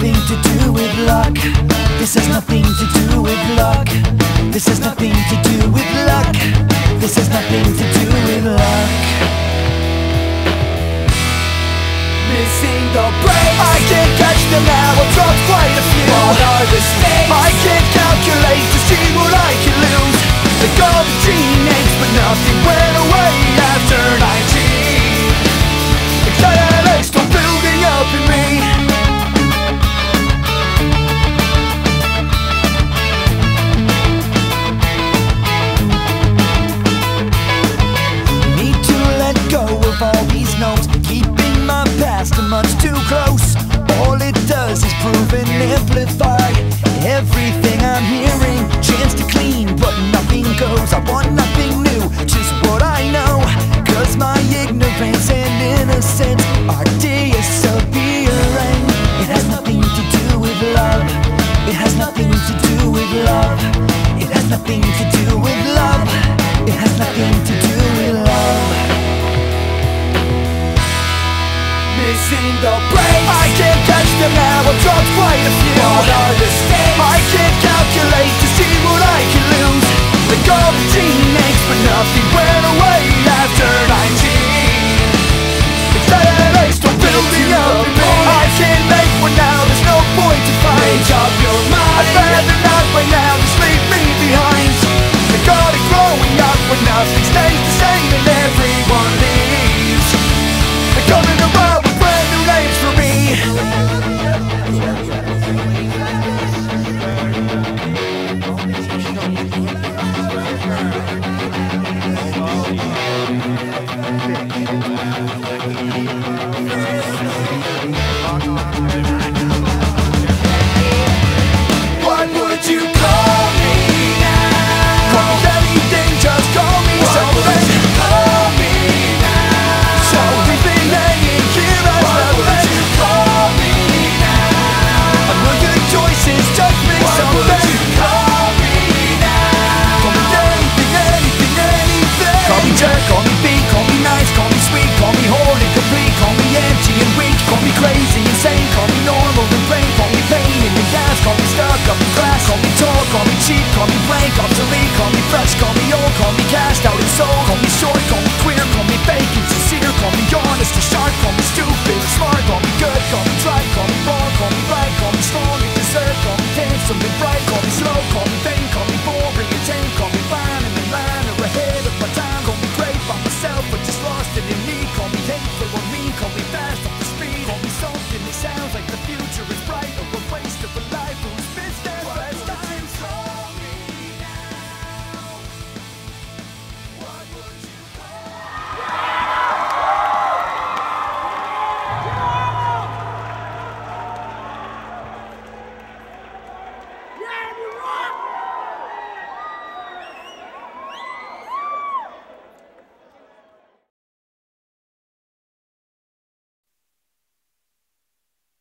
nothing to do with luck. This has nothing to do with luck. This has nothing to do with luck. This has nothing to do with luck. Missing the break I can't catch them now, I've dropped quite a few. What are the stakes I finishing the break I can't catch them now, I've dropped quite a few. What are the stakes? I can't calculate to see what Thank you.